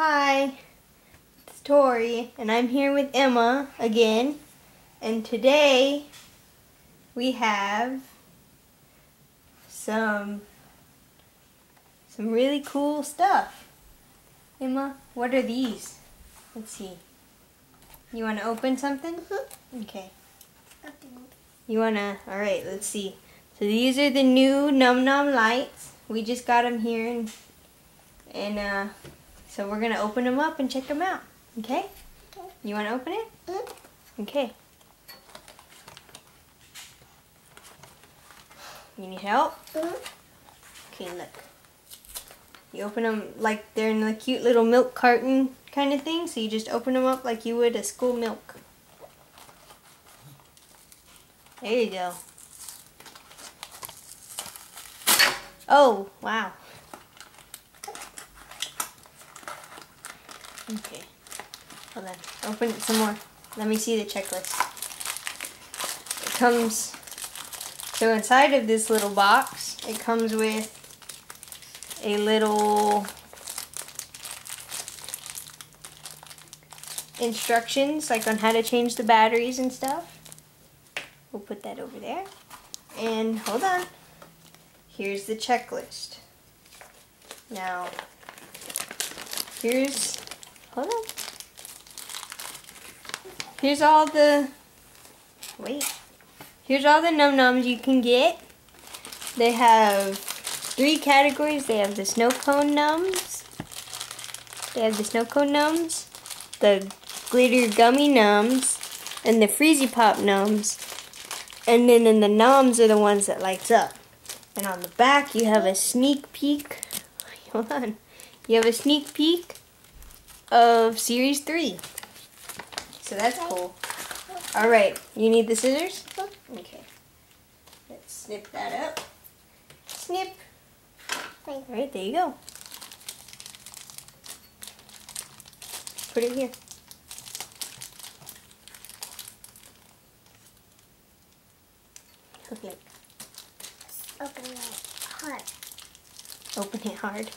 Hi, it's Tori, and I'm here with Emma again. And today we have some some really cool stuff. Emma, what are these? Let's see. You want to open something? Okay. You want to? All right, let's see. So these are the new Num Nom lights. We just got them here and and uh so we're going to open them up and check them out. Okay? You want to open it? Mm-hmm. Okay. You need help? Mhm. Okay, look. You open them like they're in the cute little milk carton kind of thing. So you just open them up like you would a school milk. There you go. Oh, wow. Okay. Hold on. Open it some more. Let me see the checklist. It comes. So inside of this little box, it comes with a little instructions, like on how to change the batteries and stuff. We'll put that over there. And hold on. Here's the checklist. Now, here's Hold on. Here's all the. Wait. Here's all the num noms you can get. They have three categories. They have the snow cone nums. They have the snow cone nums, the glitter gummy nums, and the freezy pop nums. And then in the nums are the ones that lights up. And on the back you have a sneak peek. Hold on. You have a sneak peek of Series 3. So that's cool. Alright, you need the scissors? Okay. Let's snip that up. Snip. Alright, there you go. Put it here. Okay, Open it hard. open it hard.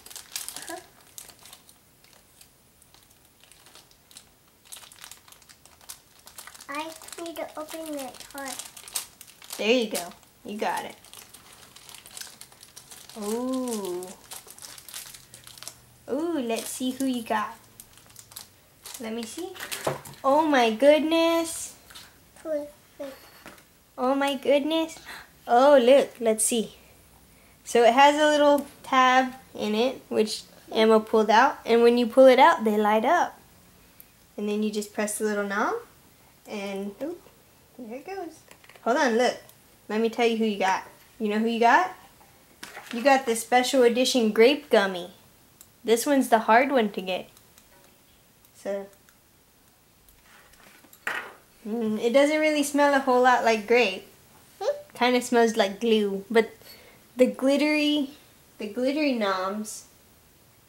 Need to open it hard. There you go. You got it. Ooh. Ooh, let's see who you got. Let me see. Oh my goodness. Oh my goodness. Oh, look. Let's see. So it has a little tab in it, which Emma pulled out. And when you pull it out, they light up. And then you just press the little knob. And oop, there it goes. Hold on, look. Let me tell you who you got. You know who you got? You got the special edition grape gummy. This one's the hard one to get. So, mm, it doesn't really smell a whole lot like grape. Hmm? Kind of smells like glue, but the glittery, the glittery noms,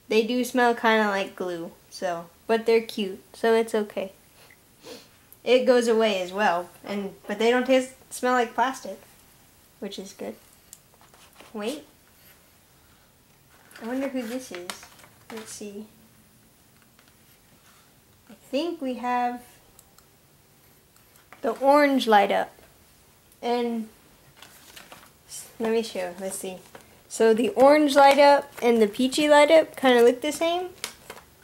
they do smell kind of like glue. So, but they're cute, so it's okay. It goes away as well, and but they don't taste smell like plastic, which is good. Wait, I wonder who this is. Let's see. I think we have the orange light up. And let me show. Let's see. So the orange light up and the peachy light up kind of look the same,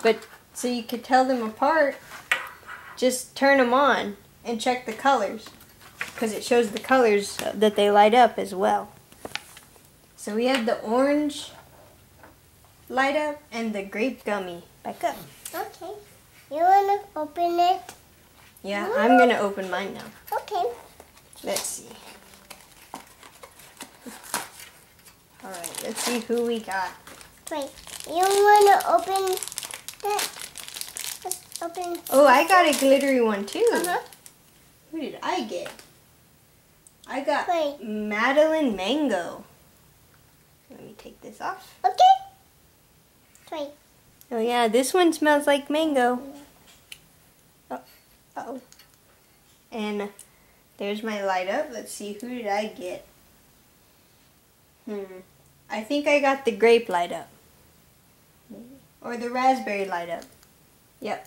but so you could tell them apart, just turn them on and check the colors because it shows the colors that they light up as well. So we have the orange light up and the grape gummy. Back up. Okay. You wanna open it? Yeah, I'm gonna open mine now. Okay. Let's see. Alright, let's see who we got. Wait. You wanna open that? Open. Oh, I got a glittery one too. Uh-huh. Who did I get? I got Wait. Madeline Mango. Let me take this off. Okay. Wait. Oh yeah, this one smells like mango. Oh, uh-oh. And there's my light up. Let's see, who did I get? Hmm. I think I got the grape light up. Or the raspberry light up. Yep.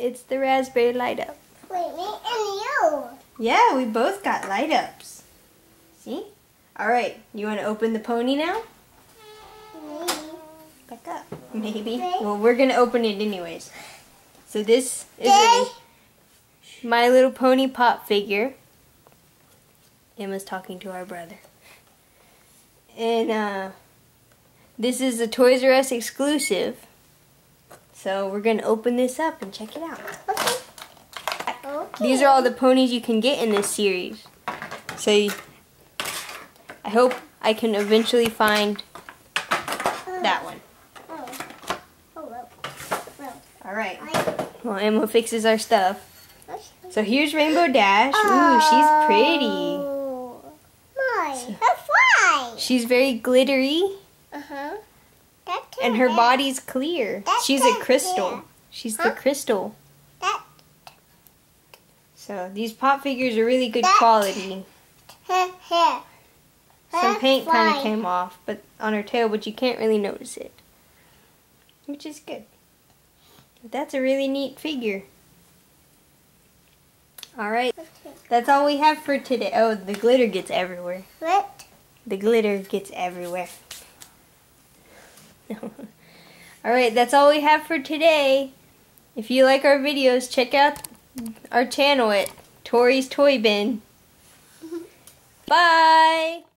It's the raspberry light up. Wait, me and you. Yeah, we both got light ups. See? Alright, you want to open the pony now? Maybe. Back up. Maybe. Well, we're going to open it anyways. So this is a My Little Pony pop figure. Emma's talking to our brother. And uh, this is a Toys R Us exclusive. So we're going to open this up and check it out. Okay. Okay. These are all the ponies you can get in this series. So you, I hope I can eventually find that one. Oh. Oh, well. Well. All right. Well, Emma fixes our stuff. So here's Rainbow Dash. Ooh, she's pretty. Oh. My. A fly. She's very glittery, Uh huh. And her body's clear. She's a crystal. She's the crystal. So these pop figures are really good quality. Some paint kind of came off, but on her tail, but you can't really notice it, which is good. But that's a really neat figure. All right, that's all we have for today. Oh, the glitter gets everywhere. What? The glitter gets everywhere. all right, that's all we have for today. If you like our videos, check out our channel at Tori's Toy Bin. Mm-hmm. Bye.